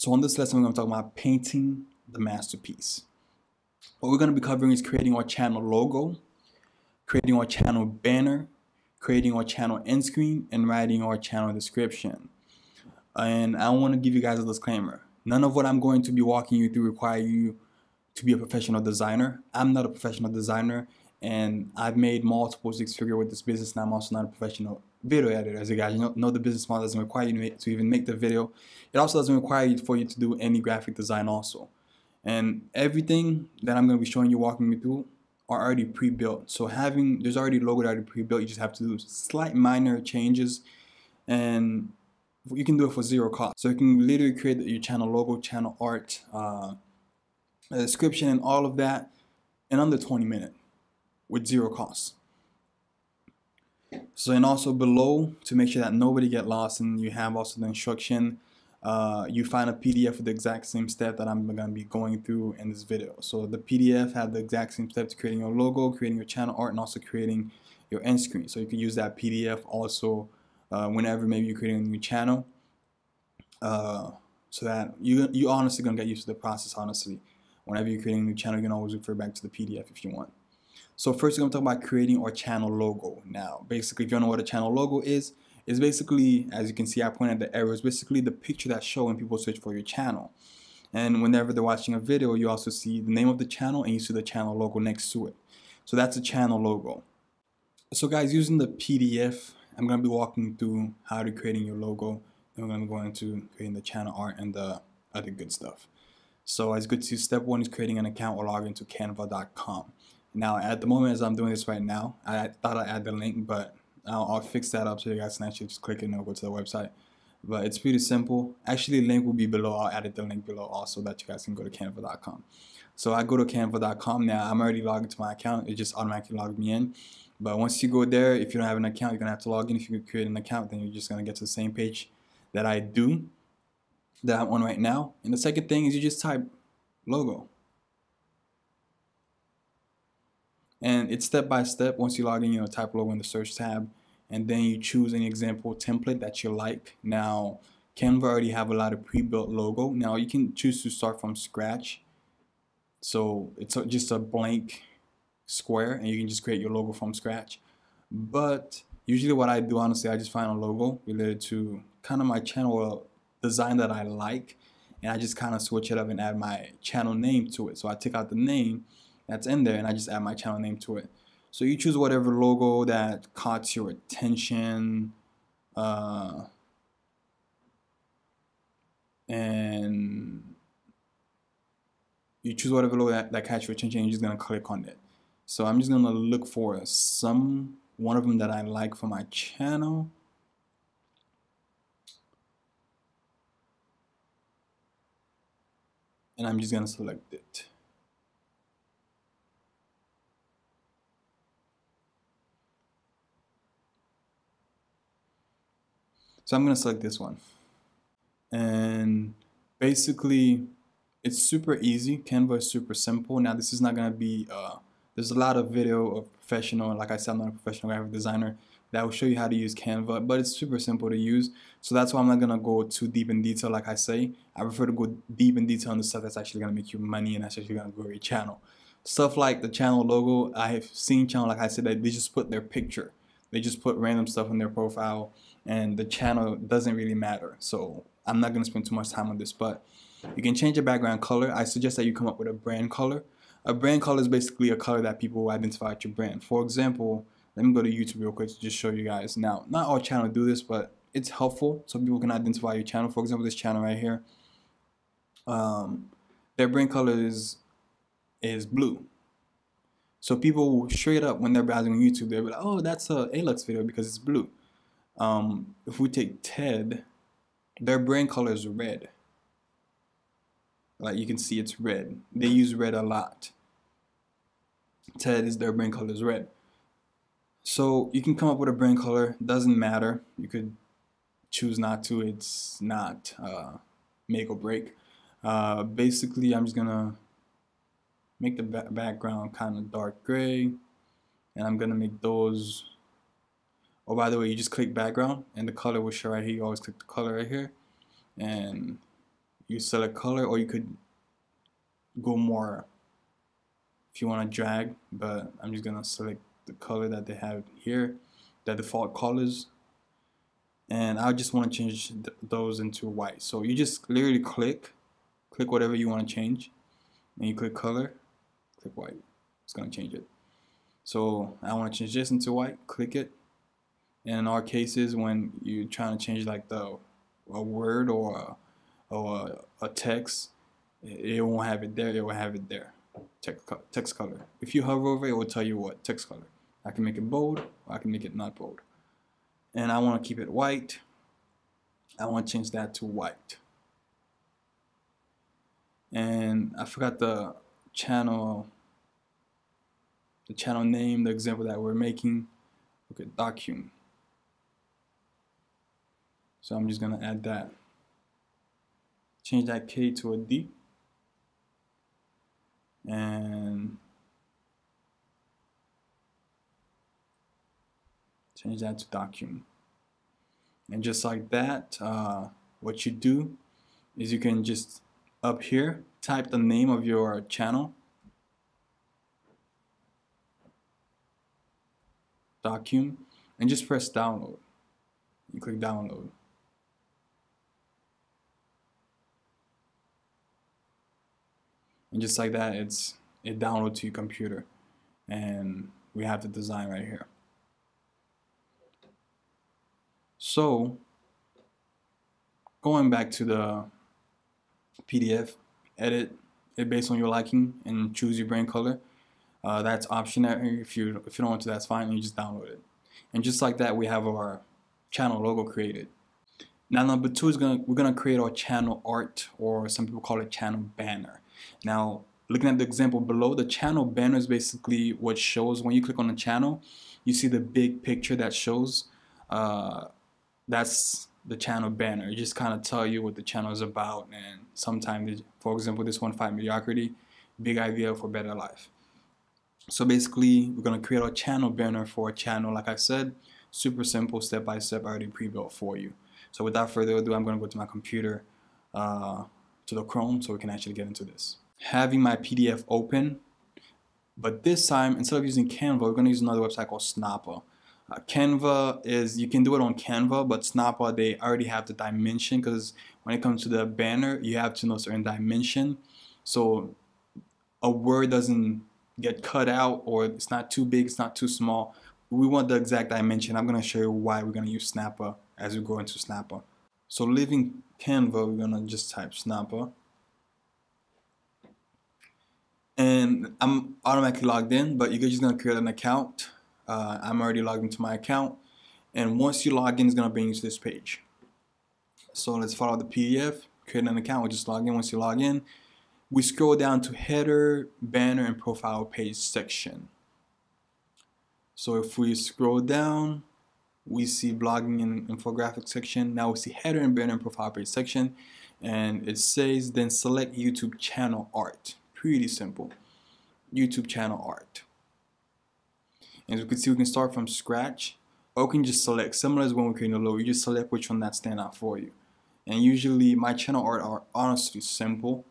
So on this lesson, we're going to talk about painting the masterpiece. What we're going to be covering is creating our channel logo, creating our channel banner, creating our channel end screen, and writing our channel description. And I want to give you guys a disclaimer. None of what I'm going to be walking you through require you to be a professional designer. I'm not a professional designer and I've made multiple six figure with this business and I'm also not a professional video editor. As you guys know, know the business model doesn't require you to even make the video. It also doesn't require you for you to do any graphic design also. And everything that I'm going to be showing you, walking you through, are already pre-built. So having, there's already logo already pre-built. You just have to do slight minor changes and you can do it for zero cost. So you can literally create your channel logo, channel art, uh, description and all of that in under 20 minutes with zero cost. So and also below to make sure that nobody get lost and you have also the instruction uh, you find a PDF with the exact same step that I'm going to be going through in this video. So the PDF had the exact same steps creating your logo, creating your channel art, and also creating your end screen. So you can use that PDF also uh, whenever maybe you're creating a new channel. Uh, so that you you honestly gonna get used to the process. Honestly, whenever you're creating a new channel, you can always refer back to the PDF if you want. So first, we're gonna talk about creating our channel logo. Now, basically, if you don't know what a channel logo is, it's basically, as you can see, I pointed the arrows. Basically, the picture that show when people search for your channel. And whenever they're watching a video, you also see the name of the channel and you see the channel logo next to it. So that's a channel logo. So guys, using the PDF, I'm going to be walking through how to creating your logo. And we're going to go into creating the channel art and the other good stuff. So as good to see, step one is creating an account or log into canva.com. Now, at the moment, as I'm doing this right now, I thought I'd add the link, but I'll, I'll, fix that up so you guys can actually just click it and go to the website. But it's pretty simple. Actually, the link will be below. I'll add the link below also that you guys can go to canva.com. So I go to canva.com now. I'm already logged into my account. It just automatically logged me in. But once you go there, if you don't have an account, you're going to have to log in. If you create an account, then you're just going to get to the same page that I do, that one right now. And the second thing is you just type logo. And it's step by step. Once you log in, you know, type logo in the search tab, and then you choose an example template that you like. Now, Canva already have a lot of pre-built logo. Now you can choose to start from scratch. So it's just a blank square and you can just create your logo from scratch. But usually what I do, honestly, I just find a logo related to kind of my channel design that I like and I just kind of switch it up and add my channel name to it. So I take out the name that's in there and I just add my channel name to it. So you choose whatever logo that caught your attention uh, and you choose whatever logo that, that catch your attention you're just gonna click on it. So I'm just gonna look for some one of them that I like for my channel. And I'm just gonna select it. So I'm going to select this one. And basically, it's super easy. Canva is super simple. Now, this is not going to be, uh, there's a lot of video of professional, like I said, I'm not a professional graphic designer, that will show you how to use Canva, but it's super simple to use. So that's why I'm not going to go too deep in detail, like I say. I prefer to go deep in detail on the stuff that's actually going to make you money and that's actually going to grow your channel. Stuff like the channel logo, I have seen channel, like I said, that they just put their picture. They just put random stuff in their profile and the channel doesn't really matter. So I'm not going to spend too much time on this, but you can change the background color. I suggest that you come up with a brand color. A brand color is basically a color that people will identify with your brand. For example, let me go to YouTube real quick to just show you guys. Now, not all channels do this, but it's helpful so people can identify your channel. For example, this channel right here, um, their brand color is, is blue. So people straight up when they're browsing on YouTube, they're like, oh, that's a Alux video because it's blue. Um, if we take TED, their brand color is red. Like you can see it's red. They use red a lot. TED is their brand color is red. So you can come up with a brand color. Doesn't matter. You could choose not to. It's not uh, make or break. Uh, basically, I'm just gonna make the background kind of dark gray, and I'm gonna make those Oh, by the way, you just click background and the color will show right here. You always click the color right here. And you select color or you could go more if you want to drag but I'm just gonna select the color that they have here the default colors. And I just want to change th those into white. So you just literally click click whatever you want to change. And you click color click white. It's gonna change it. So I want to change this into white click it in our cases when you're trying to change like the a word or a, or a, a text it won't have it there it will have it there. Text, text color. If you hover over it, it will tell you what text color. I can make it bold I can make it not bold. And I want to keep it white. I want to change that to white. And I forgot the channel the channel name the example that we're making. Okay document so I'm just gonna add that change that K to a D. And change that to document. And just like that uh, what you do is you can just up here type the name of your channel. Document. And just press download. You click download and just like that it's it downloads to your computer. And we have the design right here. So going back to the PDF edit it based on your liking and choose your brand color uh, that's optional. If you if you don't want to that's fine you just download it. And just like that we have our channel logo created. Now number two is gonna we're gonna create our channel art or some people call it channel banner now looking at the example below the channel banner is basically what shows when you click on the channel you see the big picture that shows uh, that's the channel banner. It just kind of tell you what the channel is about and sometimes, for example, this one, Fight Mediocrity, Big Idea for Better Life. So basically, we're going to create a channel banner for a channel, like I said, super simple, step by step, already pre-built for you. So without further ado, I'm going to go to my computer, uh, to the Chrome, so we can actually get into this. Having my PDF open, but this time, instead of using Canva, we're going to use another website called Snappa. Uh, Canva is you can do it on Canva, but Snappa they already have the dimension because when it comes to the banner, you have to know certain dimension. So a word doesn't get cut out or it's not too big, it's not too small. We want the exact dimension. I'm gonna show you why we're gonna use Snappa as we go into Snappa. So leaving Canva, we're gonna just type Snappa. And I'm automatically logged in, but you're just gonna create an account. Uh, I'm already logged into my account. And once you log in it's gonna bring you to this page. So let's follow the PDF create an account we just log in. Once you log in we scroll down to header banner and profile page section. So if we scroll down we see blogging and infographic section now we see header and banner and profile page section and it says then select YouTube channel art pretty simple YouTube channel art as you can see, we can start from scratch or we can just select, similar as when we create a logo, you just select which one that stand out for you. And usually my channel art are honestly simple.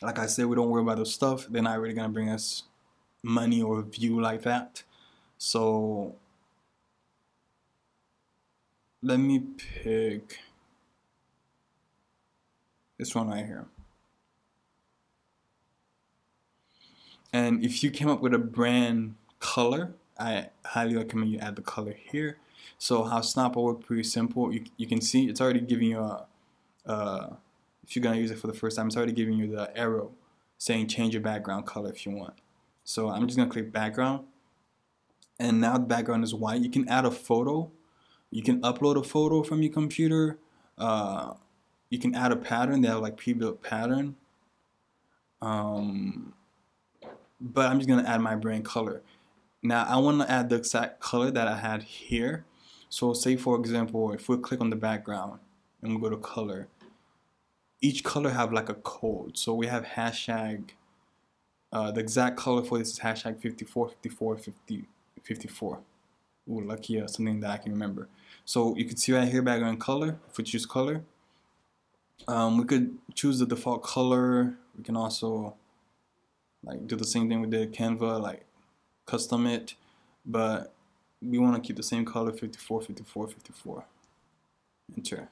Like I said, we don't worry about those stuff. They're not really gonna bring us money or view like that. So let me pick this one right here. And if you came up with a brand color, I highly recommend you add the color here. So how Snappa work pretty simple. You, you can see it's already giving you a, uh, if you're gonna use it for the first time, it's already giving you the arrow saying change your background color if you want. So I'm just gonna click background and now the background is white. You can add a photo. You can upload a photo from your computer. Uh, you can add a pattern. They have like pre-built pattern. Um, but I'm just gonna add my brand color. Now I want to add the exact color that I had here. So say for example, if we click on the background and we go to color, each color have like a code. So we have hashtag, uh, the exact color for this is hashtag 54, 54, 50, 54. Ooh, lucky uh, something that I can remember. So you can see right here background color, if we choose color, Um, we could choose the default color. We can also like do the same thing we did Canva, like custom it, but we want to keep the same color 54, 54, 54. Enter.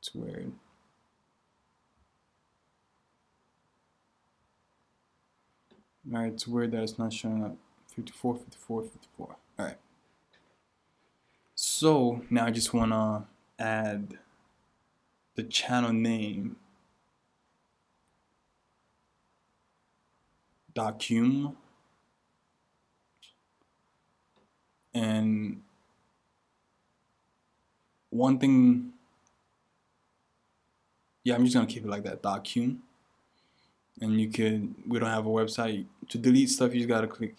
It's weird. Alright, it's weird that it's not showing up 54, 54, 54. Alright. So now I just want to add the channel name docum and one thing yeah I'm just gonna keep it like that docum and you could we don't have a website to delete stuff you just gotta click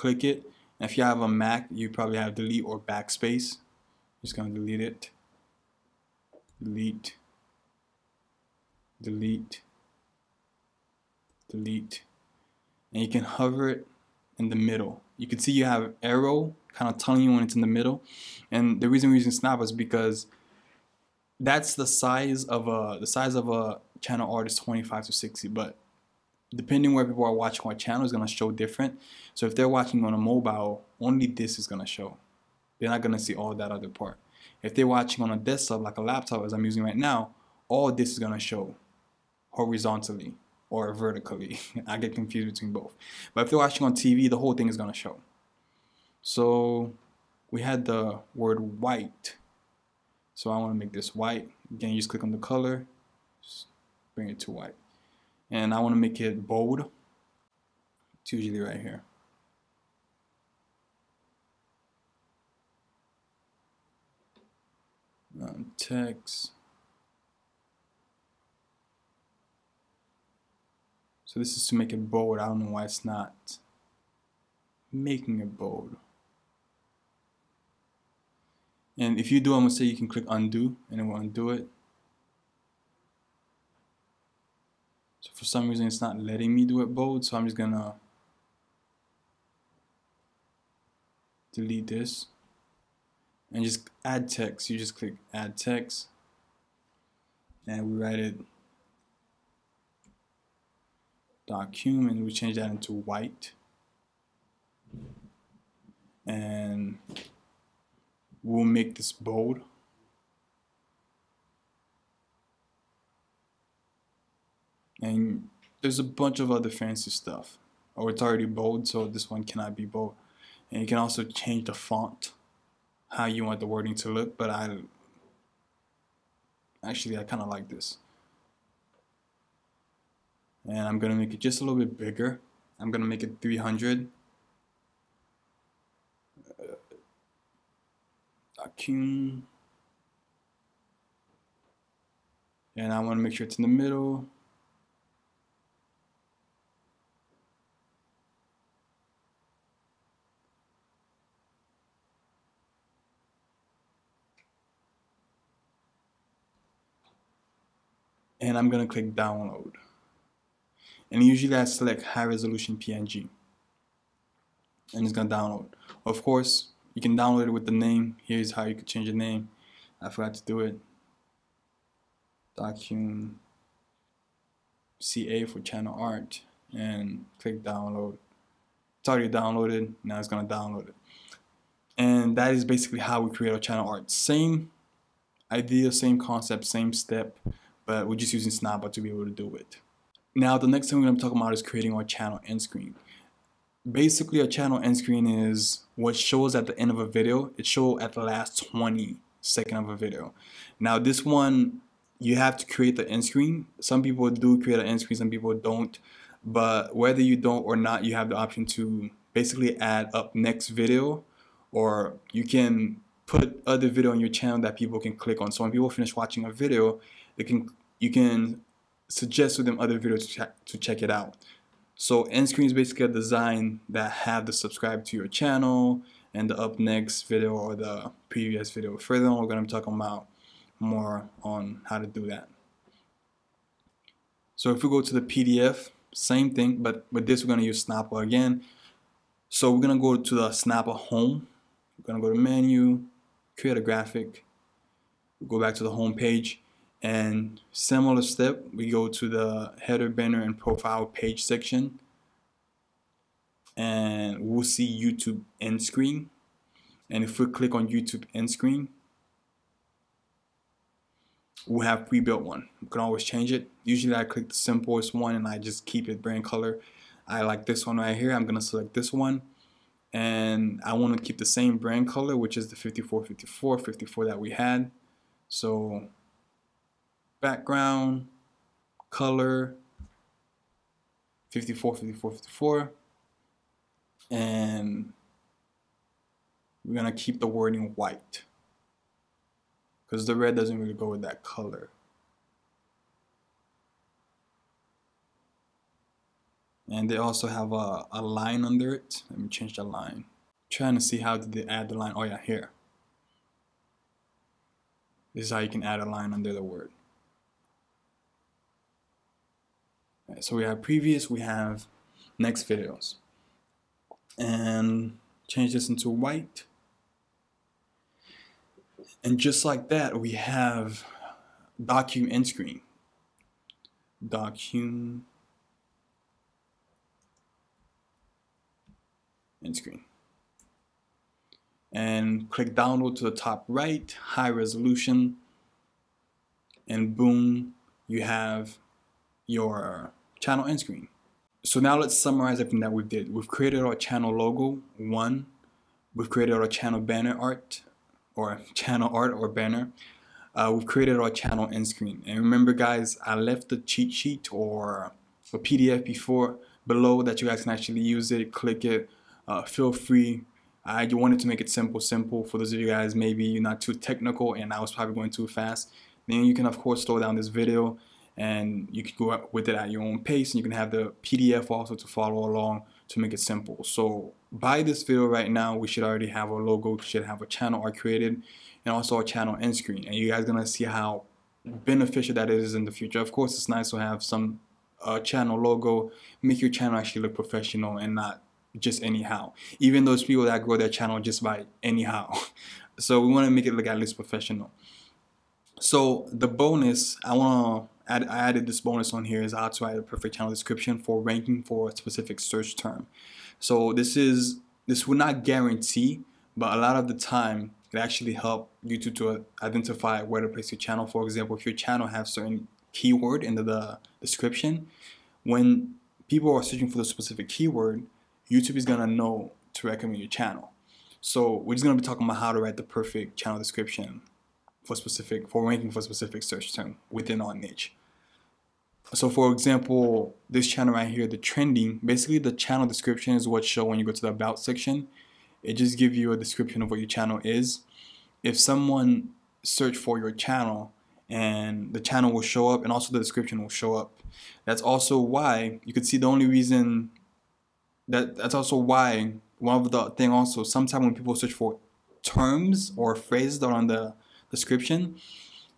click it. If you have a Mac you probably have delete or backspace. Just gonna delete it. Delete. Delete. Delete. And you can hover it in the middle. You can see you have arrow kind of telling you when it's in the middle. And the reason we're using snap is because that's the size of a the size of a channel art is 25 to 60 but depending where people are watching what channel is going to show different. So if they're watching on a mobile only this is going to show. They're not going to see all that other part. If they're watching on a desktop like a laptop as I'm using right now all this is going to show horizontally or vertically. I get confused between both. But if they're watching on TV the whole thing is going to show. So we had the word white. So I want to make this white. Again, you just click on the color, just bring it to white. And I want to make it bold. It's usually right here. Um, text. So this is to make it bold. I don't know why it's not making it bold. And if you do I'm going to say you can click undo and it will undo it. For some reason, it's not letting me do it bold, so I'm just gonna delete this and just add text. You just click add text and we write it document and we change that into white and we'll make this bold. And there's a bunch of other fancy stuff. Oh, it's already bold, so this one cannot be bold. And you can also change the font, how you want the wording to look, but I actually I kind of like this. And I'm gonna make it just a little bit bigger. I'm gonna make it 300 vacuum. Uh, and I want to make sure it's in the middle. And I'm gonna click download and usually I select high resolution PNG and it's gonna download of course you can download it with the name. Here's how you can change the name. I forgot to do it. Docum CA for channel art and click download. It's already downloaded. Now it's gonna download it. And that is basically how we create our channel art. Same idea, same concept, same step, but we're just using Snappa to be able to do it. Now the next thing we're gonna talk about is creating our channel end screen. Basically a channel end screen is what shows at the end of a video. It shows at the last 20 second of a video. Now this one you have to create the end screen. Some people do create an end screen some people don't. But whether you don't or not you have the option to basically add up next video or you can put other video on your channel that people can click on. So when people finish watching a video they can you can suggest to them other videos to check, to check it out so end screen is basically a design that have the subscribe to your channel and the up next video or the previous video. Further on, we're going to be talking about more on how to do that. So if we go to the PDF, same thing, but with this we're going to use Snappa again. So we're going to go to the Snappa home. We're going to go to menu, create a graphic, go back to the home page, and similar step, we go to the header, banner, and profile page section, and we'll see YouTube end screen. And if we click on YouTube end screen, we'll have pre-built one. We can always change it. Usually I click the simplest one and I just keep it brand color. I like this one right here. I'm gonna select this one and I want to keep the same brand color which is the 54 54 54 that we had so background color 54 54 54 and we're gonna keep the wording white. Because the red doesn't really go with that color. And they also have a, a line under it. Let me change the line. Trying to see how did they add the line. Oh yeah here. This is how you can add a line under the word right, so we have previous we have next videos. And change this into white. And just like that we have document end screen. Document end screen. And click download to the top right, high resolution, and boom, you have your channel end screen. So now let's summarize everything that we did. We've created our channel logo, one. We've created our channel banner art, or channel art or banner. Uh, we've created our channel end screen. And remember guys, I left the cheat sheet or a PDF before below that you guys can actually use it, click it, uh, feel free. I wanted to make it simple, simple for those of you guys maybe you're not too technical and I was probably going too fast. Then you can of course slow down this video and you can go with it at your own pace and you can have the PDF also to follow along to make it simple. So by this video right now, we should already have a logo, should have a channel art created and also a channel end screen. And you guys gonna see how beneficial that is in the future. Of course, it's nice to have some uh, channel logo, make your channel actually look professional and not just anyhow. Even those people that grow their channel just by anyhow. So we want to make it look at least professional. So the bonus, I want to add, I added this bonus on here is how to write a perfect channel description for ranking for a specific search term. So this is, this would not guarantee, but a lot of the time it actually help YouTube to uh, identify where to place your channel. For example, if your channel has certain keyword in the, the description, when people are searching for the specific keyword, YouTube is gonna know to recommend your channel. So we're just gonna be talking about how to write the perfect channel description for specific for ranking for specific search term within our niche. So for example, this channel right here, the trending, basically the channel description is what show when you go to the about section. It just gives you a description of what your channel is. If someone search for your channel and the channel will show up and also the description will show up. That's also why you could see the only reason that that's also why one of the thing also sometimes when people search for terms or phrases that are on the description,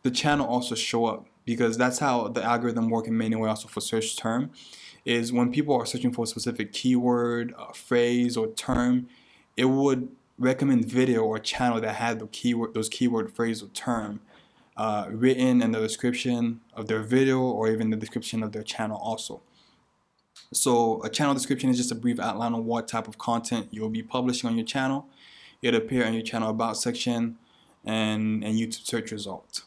the channel also show up because that's how the algorithm work in many ways also for search term is when people are searching for a specific keyword, uh, phrase, or term, it would recommend video or channel that had the keyword, those keyword, phrase, or term uh, written in the description of their video or even the description of their channel also. So a channel description is just a brief outline on what type of content you'll be publishing on your channel. It'll appear in your channel about section and, and YouTube search results.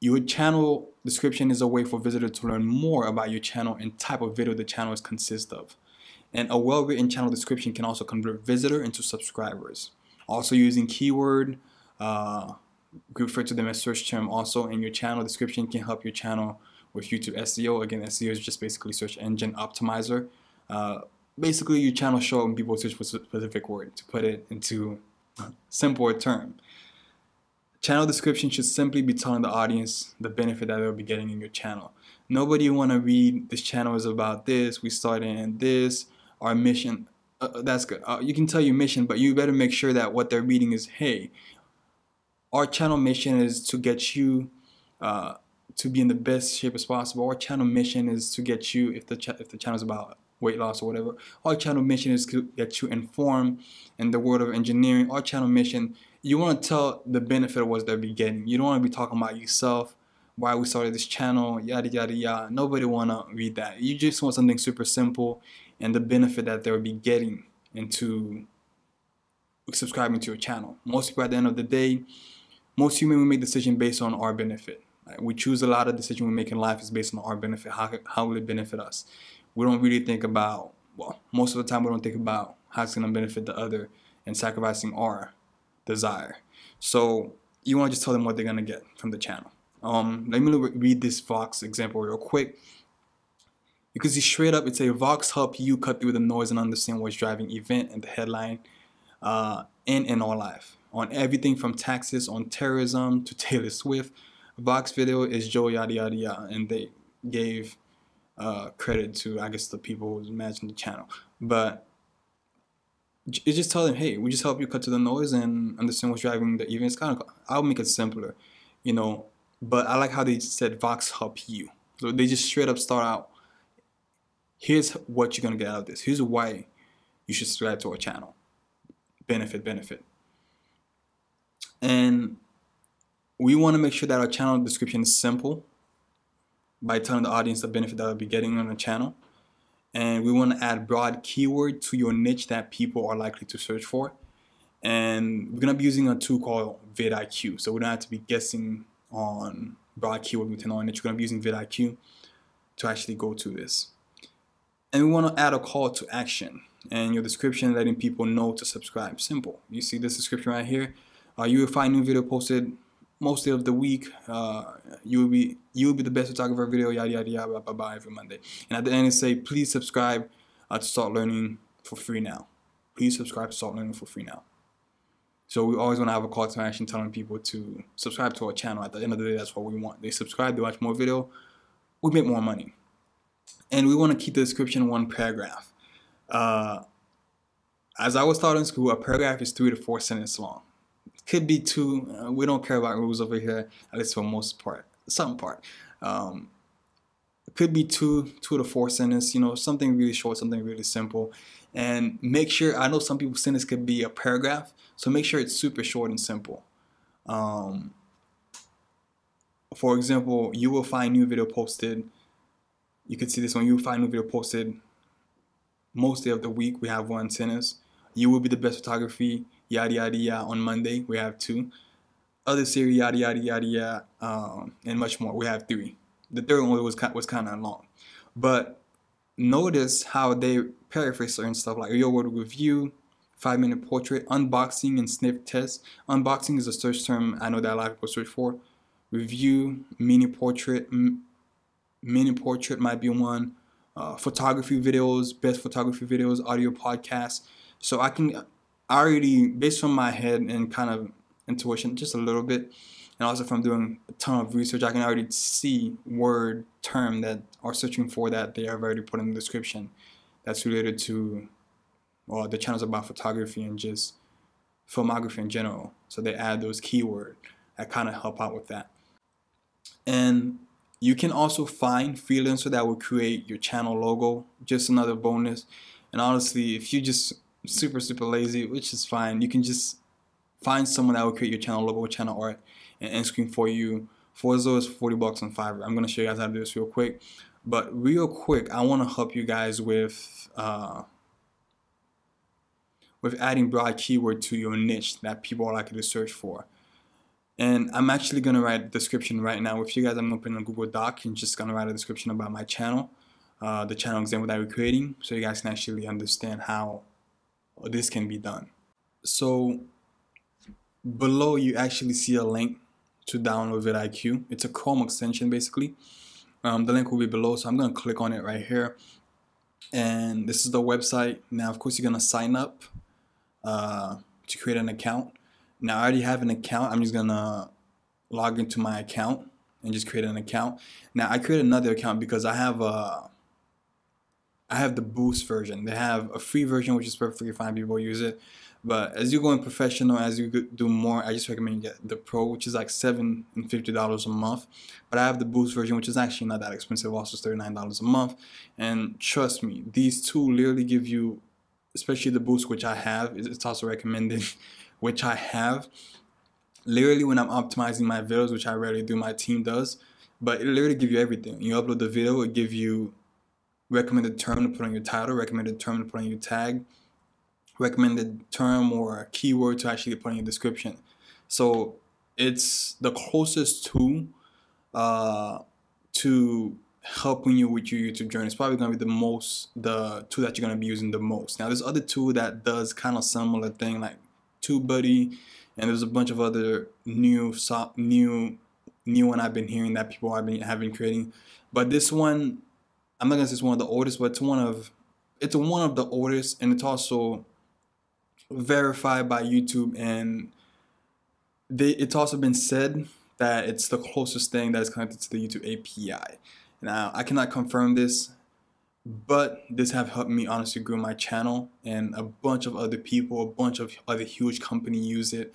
Your channel description is a way for visitors to learn more about your channel and type of video the channel is consist of. And a well-written channel description can also convert visitor into subscribers. Also using keyword, uh, refer to them as search term also, and your channel description can help your channel with YouTube SEO. Again, SEO is just basically search engine optimizer. Uh, basically, your channel show when people search for specific word to put it into a simpler term. Channel description should simply be telling the audience the benefit that they'll be getting in your channel. Nobody want to read this channel is about this. We started in this. Our mission. Uh, uh, that's good. Uh, you can tell your mission, but you better make sure that what they're reading is, hey, our channel mission is to get you uh, to be in the best shape as possible. Our channel mission is to get you, if the if the channel is about weight loss or whatever. Our channel mission is to get you informed in the world of engineering. Our channel mission, you want to tell the benefit of what they're be getting. You don't want to be talking about yourself, why we started this channel, yada yada yada. Nobody want to read that. You just want something super simple and the benefit that they'll be getting into subscribing to your channel. Most people at the end of the day, most humans make decisions based on our benefit. We choose a lot of decisions we make in life is based on our benefit. How, how will it benefit us? We don't really think about, well, most of the time we don't think about how it's going to benefit the other and sacrificing our desire. So you want to just tell them what they're going to get from the channel. Um, let me read this Vox example real quick. Because see straight up, it's a Vox help you cut through the noise and understand what's driving event and the headline uh, in in our life. On everything from taxes, on terrorism to Taylor Swift. Vox video is Joe yada yada yada, and they gave uh, credit to I guess the people who managing the channel. But it just tell them, hey, we just help you cut to the noise and understand what's driving the event. It's kind of I'll make it simpler, you know. But I like how they said Vox help you. So they just straight up start out. Here's what you're gonna get out of this. Here's why you should subscribe to our channel. Benefit, benefit. And we want to make sure that our channel description is simple by telling the audience the benefit that they'll be getting on the channel. And we want to add broad keyword to your niche that people are likely to search for. And we're going to be using a tool called vidIQ. So we don't have to be guessing on broad keyword within our niche. We're going to be using vidIQ to actually go to this. And we want to add a call to action and your description letting people know to subscribe. Simple. You see this description right here. Uh, you will find new video posted most of the week. Uh, you will be you will be the best photographer video yada yada yada blah, blah, every Monday. And at the end, it say please subscribe uh, to start learning for free now. Please subscribe to start learning for free now. So we always want to have a call to action telling people to subscribe to our channel. At the end of the day, that's what we want. They subscribe, they watch more video, we make more money. And we want to keep the description one paragraph. Uh, as I was taught in school, a paragraph is three to four sentences long. Could be two. Uh, we don't care about rules over here, at least for most part, some part. Um, could be two, two to four sentences. You know, something really short, something really simple, and make sure. I know some people sentence could be a paragraph, so make sure it's super short and simple. Um, for example, you will find new video posted. You can see this one. You will find new video posted most day of the week. We have one sentence. You will be the best photography yada yada yada on Monday. We have two. Other series yada yada yada yada um, and much more. We have three. The third one was was kind of long, but notice how they paraphrase certain stuff like real world review, five minute portrait, unboxing, and sniff test. Unboxing is a search term I know that a lot of people search for. Review, mini portrait, mini portrait might be one. Uh, photography videos, best photography videos, audio podcasts. So I can I already, based on my head and kind of intuition, just a little bit, and also from doing a ton of research, I can already see word term that are searching for that they have already put in the description that's related to, well, the channels about photography and just filmography in general. So they add those keywords that kind of help out with that. And you can also find freelancer that will create your channel logo, just another bonus. And honestly, if you just super super lazy, which is fine. You can just find someone that will create your channel logo, channel art, and end screen for you. For as low as 40 bucks on Fiverr. I'm gonna show you guys how to do this real quick. But real quick, I want to help you guys with uh, with adding broad keyword to your niche that people are likely to search for. And I'm actually gonna write a description right now with you guys. I'm opening a Google Doc and just gonna write a description about my channel, uh, the channel example that we're creating, so you guys can actually understand how this can be done. So below you actually see a link to download vidIQ. It's a Chrome extension basically. Um, the link will be below, so I'm gonna click on it right here. And this is the website. Now, of course, you're gonna sign up uh, to create an account. Now, I already have an account. I'm just gonna log into my account and just create an account. Now, I create another account because I have a I have the boost version. They have a free version, which is perfectly fine. People use it. But as you go in professional, as you do more, I just recommend you get the Pro, which is like seven and fifty dollars a month. But I have the Boost version, which is actually not that expensive, also thirty nine dollars a month. And trust me, these two literally give you, especially the Boost, which I have, it's also recommended, which I have. Literally, when I'm optimizing my videos, which I rarely do, my team does, but it literally give you everything. You upload the video, it give you recommended term to put on your title, recommended term to put on your tag recommended term or keyword to actually put in your description. So it's the closest to uh, to helping you with your YouTube journey. It's probably gonna be the most the tool that you're gonna be using the most. Now there's other tool that does kind of similar thing like TubeBuddy, and there's a bunch of other new new new one I've been hearing that people have been have been creating. But this one, I'm not gonna say it's one of the oldest, but it's one of it's one of the oldest, and it's also verified by YouTube, and they, it's also been said that it's the closest thing that is connected to the YouTube API. Now, I cannot confirm this, but this have helped me honestly grow my channel, and a bunch of other people, a bunch of other huge company use it,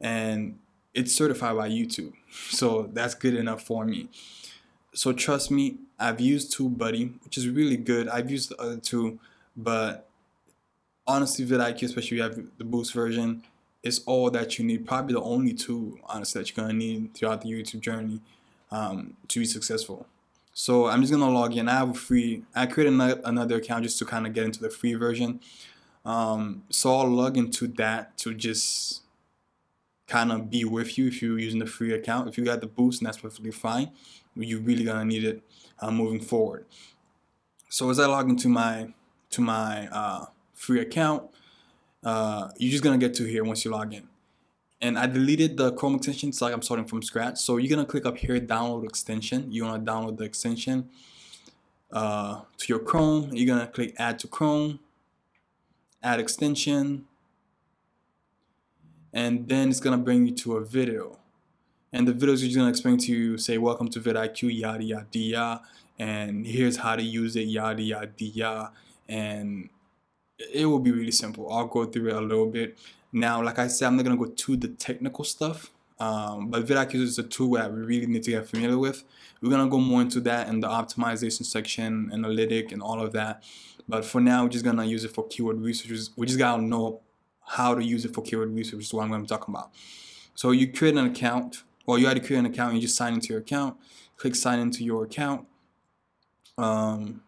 and it's certified by YouTube, so that's good enough for me. So trust me, I've used TubeBuddy, which is really good. I've used the other two, but honestly, vidIQ, especially if you have the Boost version, is all that you need. Probably the only two, honestly, that you're gonna need throughout the YouTube journey um, to be successful. So I'm just gonna log in. I have a free. I created another account just to kind of get into the free version. Um, so I'll log into that to just kind of be with you if you're using the free account. If you got the boost, and that's perfectly fine. You're really gonna need it uh, moving forward. So as I log into my to my uh, free account. Uh, you're just gonna get to here once you log in. And I deleted the Chrome extension, so like I'm starting from scratch. So you're gonna click up here, download extension. You wanna download the extension uh, to your Chrome. You're gonna click add to Chrome, add extension, and then it's gonna bring you to a video. And the video is just gonna explain to you, say, welcome to vidIQ, yada yada yada, and here's how to use it, yada yada yada, and it will be really simple. I'll go through it a little bit. Now, like I said, I'm not gonna go to the technical stuff, um, but vidIQ is a tool that we really need to get familiar with. We're gonna go more into that in the optimization section, analytic, and all of that. But for now, we're just gonna use it for keyword research. We just gotta know how to use it for keyword research, which is what I'm gonna be talking about. So you create an account, or you already create an account, you just sign into your account, click sign into your account. Um,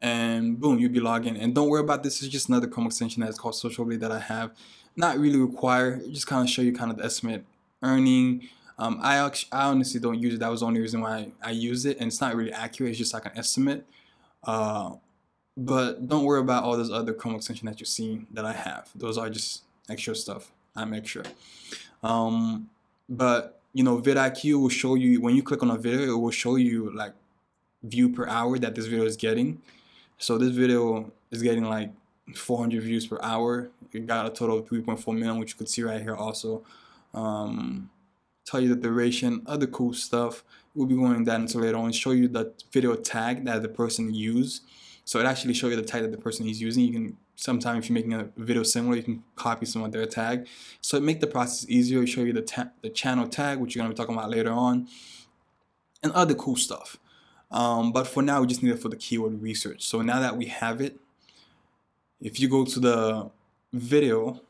and boom, you'll be logging. And don't worry about this. It's just another Chrome extension that's called Socially that I have. Not really required. Just kind of show you kind of the estimate earning. Um, I I honestly don't use it. That was the only reason why I, I use it, and it's not really accurate. It's just like an estimate. Uh, but don't worry about all those other Chrome extension that you see that I have. Those are just extra stuff. I'm extra. Um, but you know, vidIQ will show you when you click on a video, it will show you like view per hour that this video is getting. So this video is getting like 400 views per hour. It got a total of 3.4 million, which you could see right here also. Um, tell you the duration, other cool stuff. We'll be going that into later on. Show you the video tag that the person used. So it actually show you the tag that the person is using. You can sometimes if you're making a video similar, you can copy some of their tag. So it make the process easier. Show you the the channel tag, which you're gonna be talking about later on, and other cool stuff. Um, but for now, we just need it for the keyword research. So now that we have it, if you go to the video,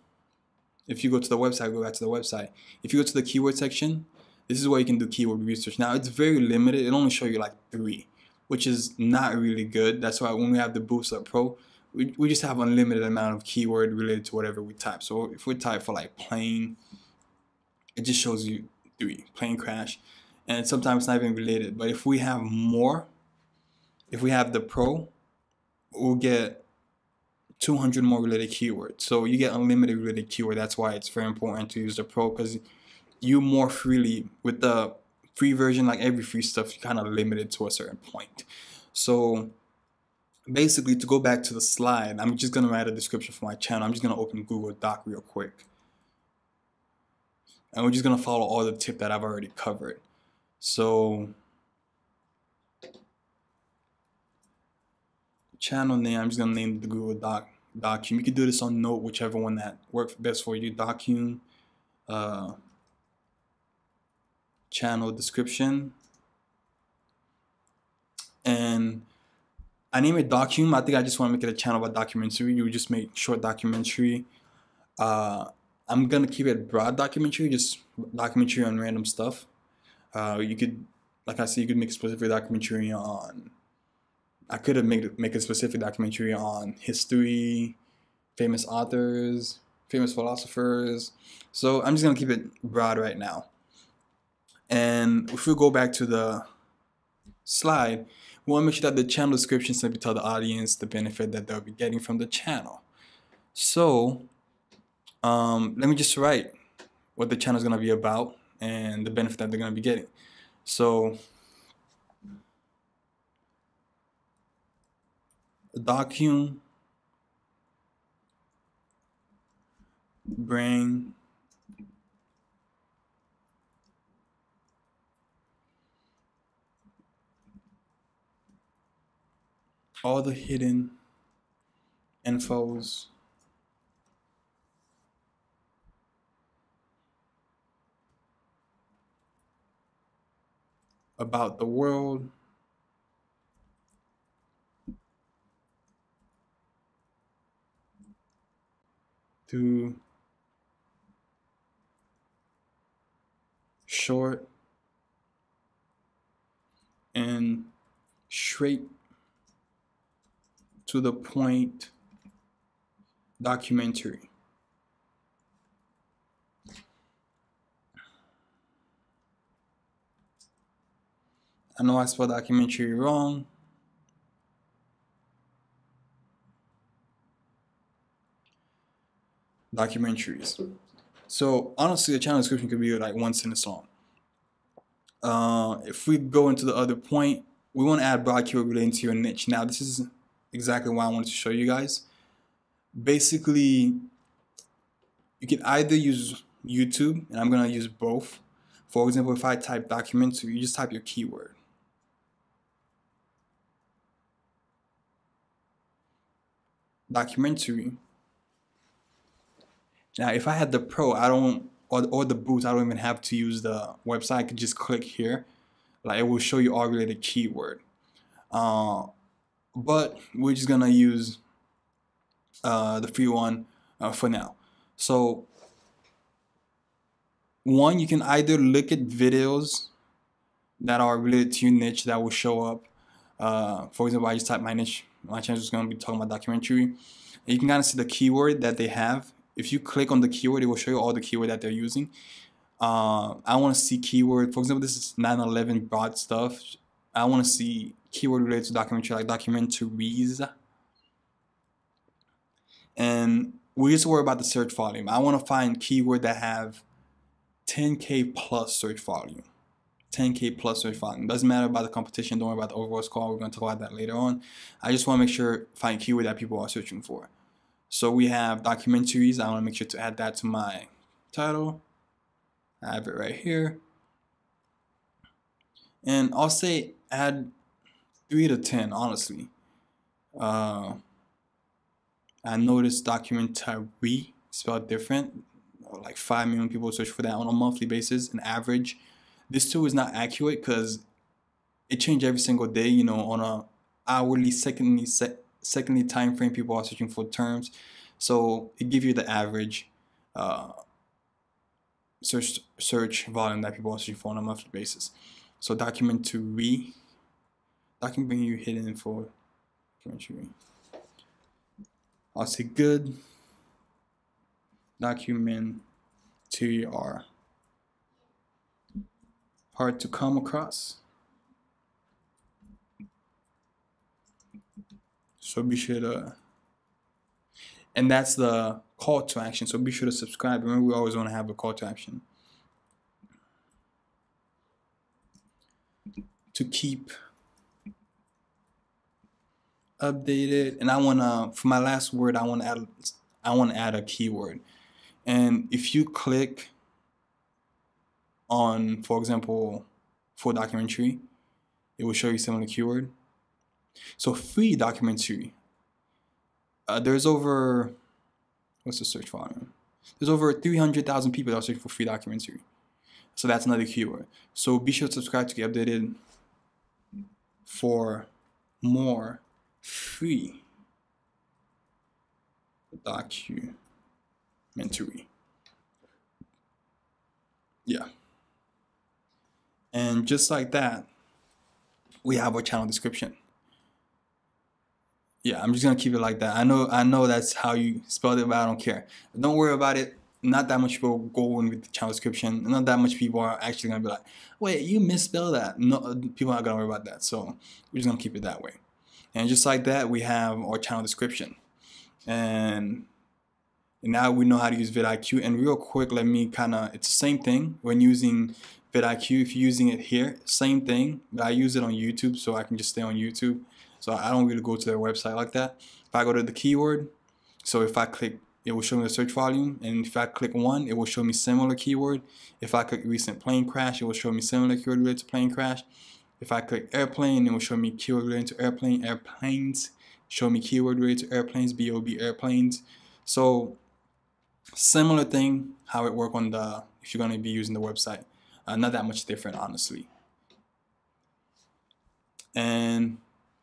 if you go to the website, go back to the website. If you go to the keyword section, this is where you can do keyword research. Now it's very limited. It only show you like three, which is not really good. That's why when we have the Boost Up Pro, we, we just have unlimited amount of keyword related to whatever we type. So if we type for like plane, it just shows you three, plane crash and sometimes it's not even related. But if we have more, if we have the pro, we'll get 200 more related keywords. So you get unlimited related keyword. That's why it's very important to use the pro because you more freely with the free version, like every free stuff, you kind of limited to a certain point. So basically, to go back to the slide, I'm just gonna write a description for my channel. I'm just gonna open Google Doc real quick. And we're just gonna follow all the tip that I've already covered. So channel name, I'm just gonna name the Google Doc Docum. You could do this on Note, whichever one that works best for you. Docum, uh, channel description, and I name it Docum. I think I just want to make it a channel about documentary. You just make short documentary. Uh, I'm gonna keep it broad documentary, just documentary on random stuff. Uh, you could, like I said, you could make a specific documentary on. I could have made make a specific documentary on history, famous authors, famous philosophers. So I'm just gonna keep it broad right now. And if we go back to the slide, we want to make sure that the channel description simply tell the audience the benefit that they'll be getting from the channel. So um, let me just write what the channel is going to be about and the benefit that they're going to be getting. So Docum bring all the hidden infos. About the world. To short and straight to the point documentary. I know I spelled documentary wrong. Documentaries. So honestly, the channel description could be like one sentence long. Uh, if we go into the other point, we want to add broad keyword relating to your niche. Now, this is exactly what I wanted to show you guys. Basically, you can either use YouTube, and I'm gonna use both. For example, if I type documentary, you just type your keyword. Documentary. Now, if I had the Pro, I don't, or, or the Boost, I don't even have to use the website. I could just click here. Like it will show you all related keyword. Uh, but we're just gonna use uh, the free one uh, for now. So one, you can either look at videos that are related to your niche that will show up. Uh, for example, I just type my niche. My channel is to be talking about documentary. you can kind of see the keyword that they have. If you click on the keyword, it will show you all the keyword that they're using. Uh, I want to see keyword. For example, this is 9/11 broad stuff. I want to see keyword related to documentary, like documentaries. And we just worry about the search volume. I want to find keyword that have 10k plus search volume. 10k plus search volume. Doesn't matter about the competition. Don't worry about the overall score. We're going to talk about that later on. I just want to make sure find keyword that people are searching for. So we have documentaries. I want to make sure to add that to my title. I have it right here. And I'll say add three to ten, honestly. Uh, I noticed documentary spelled different. Like five million people search for that on a monthly basis, an average. This too is not accurate because it changes every single day. You know, on a hourly, secondly, se- secondly time frame, people are searching for terms. So it gives you the average uh, search search volume that people are searching for on a monthly basis. So documentary I can bring you hidden info. Documentary. I'll say good document to are hard to come across. So be sure to, and that's the call to action. So be sure to subscribe. Remember, we always want to have a call to action. To keep updated and I want to for my last word I want to add I want to add a keyword and if you click on for example for documentary it will show you similar keyword so free documentary uh, there's over what's the search volume? There's over 300,000 people that are searching for free documentary. So that's another keyword. So be sure to subscribe to get updated for more free documentary. Yeah. And just like that, we have our channel description. Yeah, I'm just gonna keep it like that. I know I know that's how you spelled it, but I don't care. Don't worry about it. Not that much people go in with the channel description. Not that much people are actually gonna be like, wait, you misspelled that. No, people are not gonna worry about that. So we're just gonna keep it that way. And just like that, we have our channel description. And now we know how to use vidIQ. And real quick, let me kind of, it's the same thing when using vidIQ. If you're using it here, same thing. I use it on YouTube so I can just stay on YouTube. So I don't really go to their website like that. If I go to the keyword, so if I click, it will show me the search volume. And if I click one, it will show me similar keyword. If I click recent plane crash, it will show me similar keyword related to plane crash. If I click airplane, it will show me keyword related to airplane, airplanes. Show me keyword related to airplanes, BOB airplanes. So similar thing, how it work on the, if you're gonna be using the website. Uh, not that much different, honestly. And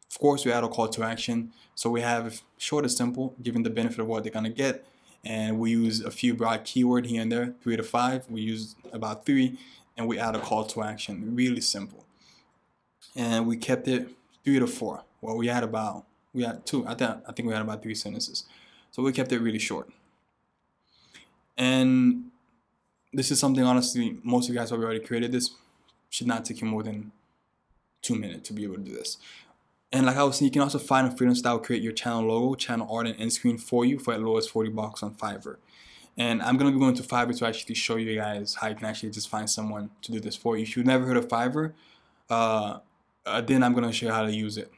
of course, we add a call to action. So we have short and simple, given the benefit of what they're gonna get. And we use a few broad keyword here and there, three to five. We use about three, and we add a call to action. Really simple. And we kept it three to four. Well, we had about we had two. I think I think we had about three sentences. So we kept it really short. And this is something honestly most of you guys have already created this should not take you more than two minutes to be able to do this and like I was saying, you can also find a freelance that will create your channel logo, channel art, and end screen for you for as low as 40 bucks on Fiverr. And I'm gonna be going to Fiverr to actually show you guys how you can actually just find someone to do this for you. If you've never heard of Fiverr, uh, uh, then I'm gonna show you how to use it.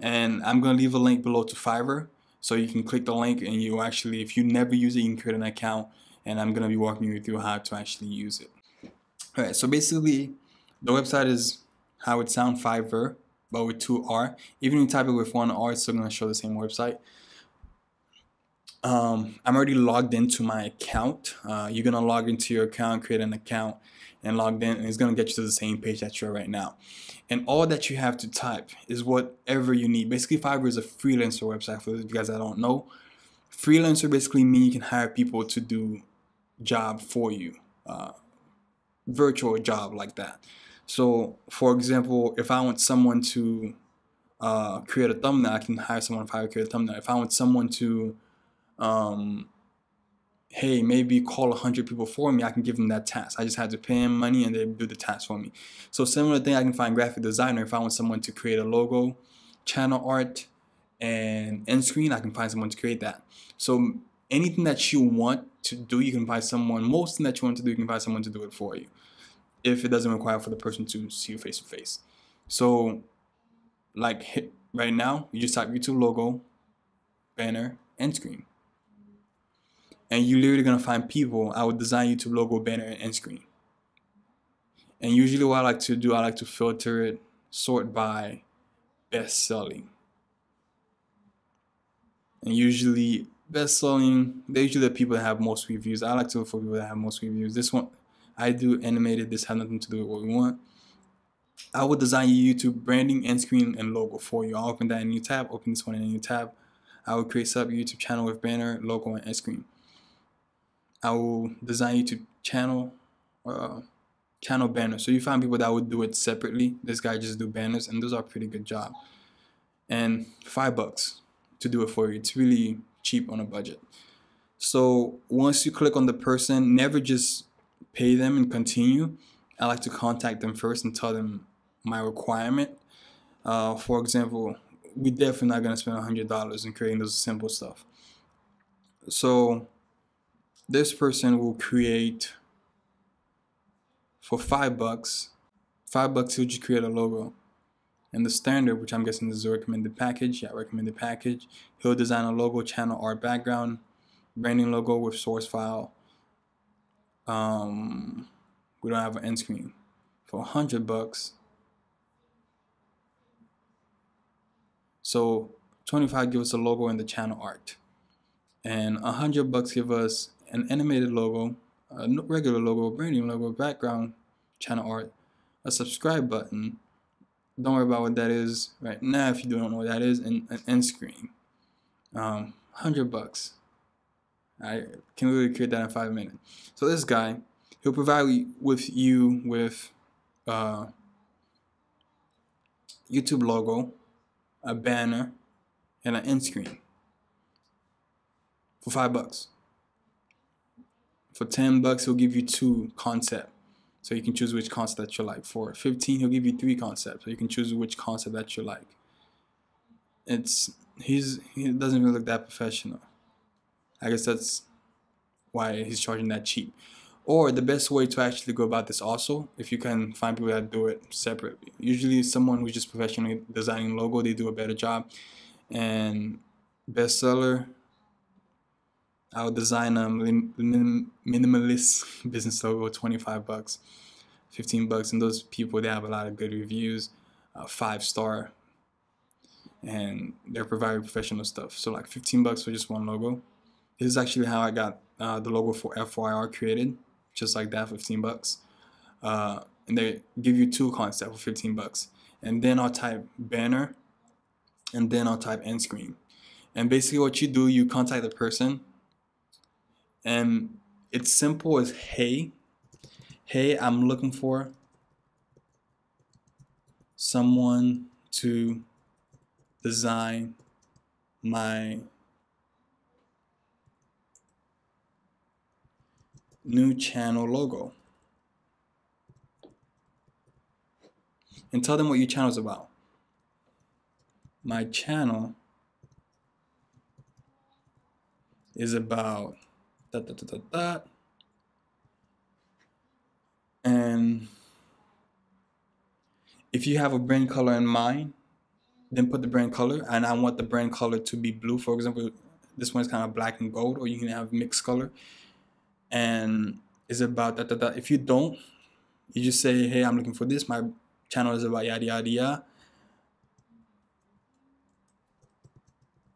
And I'm gonna leave a link below to Fiverr, so you can click the link and you actually, if you never use it, you can create an account. And I'm gonna be walking you through how to actually use it. All right, so basically, the website is how it sound Fiverr, but with two R. Even if you type it with one R, it's still gonna show the same website. Um, I'm already logged into my account. Uh, you're gonna log into your account, create an account, and logged in, and it's gonna get you to the same page that you're right now. And all that you have to type is whatever you need. Basically, Fiverr is a freelancer website for you guys that don't know. Freelancer basically means you can hire people to do job for you, uh, virtual job like that. So, for example, if I want someone to uh, create a thumbnail, I can hire someone I create a thumbnail. If I want someone to, um, hey, maybe call 100 people for me, I can give them that task. I just have to pay them money and they do the task for me. So, similar thing, I can find graphic designer. If I want someone to create a logo, channel art, and end screen, I can find someone to create that. So, anything that you want to do, you can find someone. Most thing that you want to do, you can find someone to do it for you if it doesn't require for the person to see you face to face. So, like right now, you just type YouTube logo, banner, end screen. And you're literally gonna find people. I would design YouTube logo, banner, and end screen. And usually, what I like to do, I like to filter it, sort by best selling. And usually, best selling, they're usually the people that have most reviews. I like to look for people that have most reviews. This one, I do animated. This has nothing to do with what we want. I will design your YouTube branding, end screen, and logo for you. I'll open that in a new tab. Open this one in a new tab. I will create sub YouTube channel with banner, logo, and end screen. I will design YouTube channel, uh, channel banner. So you find people that would do it separately. This guy just do banners, and those are pretty good job. And five bucks to do it for you. It's really cheap on a budget. So once you click on the person, never just pay them and continue, I like to contact them first and tell them my requirement. Uh, for example, we're definitely not gonna spend hundred dollars in creating those simple stuff. So this person will create for five bucks. Five bucks he'll just create a logo. And the standard, which I'm guessing is a recommended package, yeah, recommended package. He'll design a logo, channel art, background, branding logo with source file, um, we don't have an end screen. For a hundred bucks. So 25 give us a logo and the channel art. And a 100 bucks give us an animated logo, a regular logo, branding logo, background, channel art, a subscribe button. Don't worry about what that is right now if you don't know what that is, and an end screen. Um, 100 bucks. I can literally create that in five minutes. So this guy, he'll provide with you with uh, YouTube logo, a banner, and an end screen for five bucks. For 10 bucks, he'll give you two concept. So you can choose which concept that you like. For 15, he'll give you three concepts. So you can choose which concept that you like. It's he's he doesn't really look that professional. I guess that's why he's charging that cheap. Or the best way to actually go about this also, if you can find people that do it separately. Usually someone who's just professionally designing logo, they do a better job. And bestseller, I'll design a minimalist business logo, 25 bucks, 15 bucks. And those people, they have a lot of good reviews, uh, five star, and they're providing professional stuff. So like 15 bucks for just one logo. This is actually how I got uh, the logo for FYR created, just like that, 15 bucks. Uh, and they give you two concepts for 15 bucks. And then I'll type banner, and then I'll type end screen. And basically what you do, you contact the person and it's simple as hey, hey, I'm looking for someone to design my new channel logo. And tell them what your channel is about. My channel is about da, da, da, da, da. And if you have a brand color in mind, then put the brand color. And I want the brand color to be blue. For example, this one is kind of black and gold, or you can have mixed color. And it's about that, that, that. If you don't, you just say, hey, I'm looking for this. My channel is about yada, yada, yada.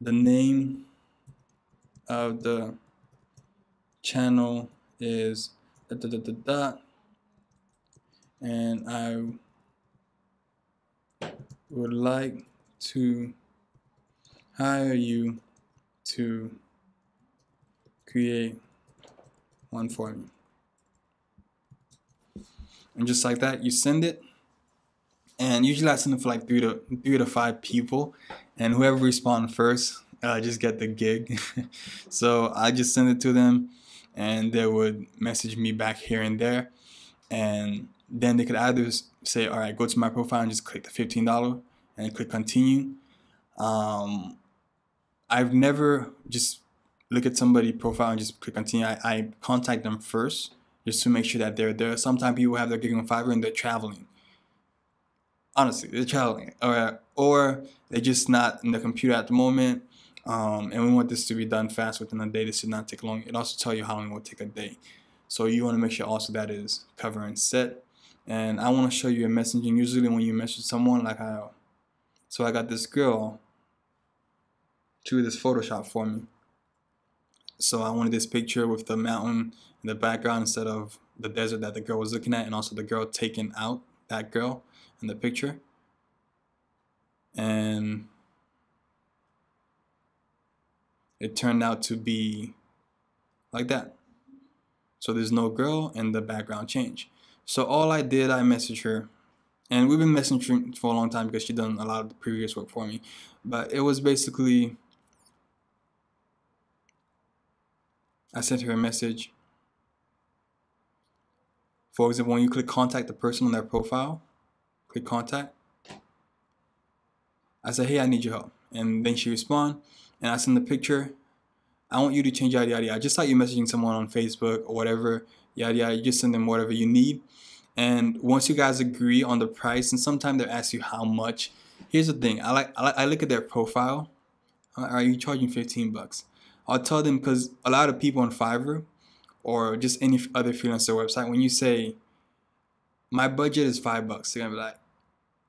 The name of the channel is da, da, da, da, da, and I would like to hire you to create one for me. And just like that, you send it. And usually I send it for like three to three to five people. And whoever respond first, uh, just get the gig. so I just send it to them and they would message me back here and there. And then they could either say all right go to my profile and just click the $15 and click continue. Um, i've never just look at somebody profile and just click continue. I, I, contact them first just to make sure that they're there. Sometimes people have their gig on fiverr and they're traveling. Honestly they're traveling. Or or they're just not in the computer at the moment um, and we want this to be done fast within a day. This should not take long. It also tell you how long it will take a day. So you want to make sure also that is cover and set. And I want to show you a messaging. Usually when you message someone, like I, so I got this girl to this Photoshop for me. So I wanted this picture with the mountain in the background instead of the desert that the girl was looking at, and also the girl taking out that girl in the picture. And it turned out to be like that. So there's no girl and the background change. So all I did, I messaged her. And we've been messaging for a long time because she done a lot of the previous work for me. But it was basically, I sent her a message. For example, when you click contact the person on their profile, click contact. I said, hey, I need your help. And then she respond and I send the picture. I want you to change yada yada yada. Just like you're messaging someone on Facebook or whatever, yada yada. You just send them whatever you need. And once you guys agree on the price, and sometimes they ask you how much. Here's the thing. I like I, like, I look at their profile. Are you charging 15 bucks? I'll tell them because a lot of people on Fiverr or just any other freelancer website, when you say my budget is five bucks, they're gonna be like,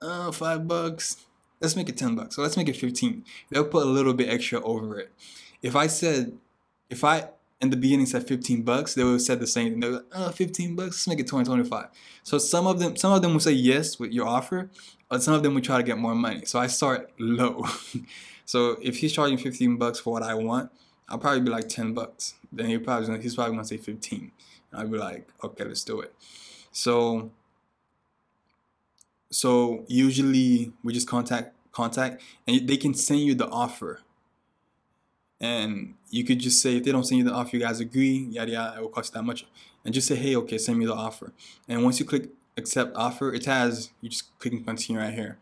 oh, five bucks let's make it 10 bucks. So let's make it 15. They'll put a little bit extra over it. If I said, if I in the beginning said 15 bucks, they would have said the same thing. They're like, oh, 15 bucks, let's make it 20, 25. So some of them, some of them will say yes with your offer, but some of them will try to get more money. So I start low. so if he's charging 15 bucks for what I want, I'll probably be like 10 bucks. Then he probably he's probably gonna say 15. And I'll be like, okay, let's do it. So so usually we just contact contact and they can send you the offer. And you could just say if they don't send you the offer, you guys agree, yada yada, it will cost that much. And just say, hey, okay, send me the offer. And once you click accept offer, it has you just click continue right here.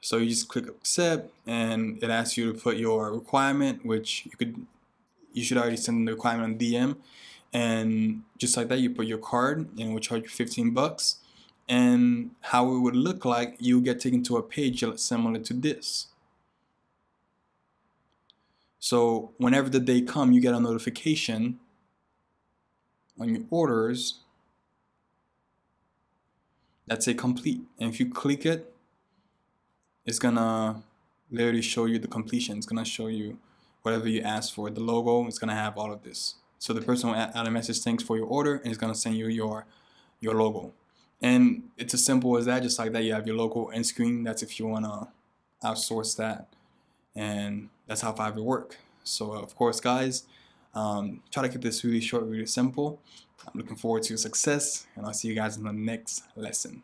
So you just click accept and it asks you to put your requirement, which you could you should already send the requirement on DM. And just like that, you put your card and it will charge you 15 bucks and how it would look like, you get taken to a page similar to this. So whenever the day come, you get a notification on your orders that say complete. And if you click it, it's gonna literally show you the completion. It's gonna show you whatever you asked for. The logo is gonna have all of this. So the person will add a message, thanks for your order, and it's gonna send you your your logo. And it's as simple as that, just like that. You have your local end screen. That's if you want to outsource that. And that's how Fiverr work. So, of course, guys, um, try to keep this really short, really simple. I'm looking forward to your success, and I'll see you guys in the next lesson.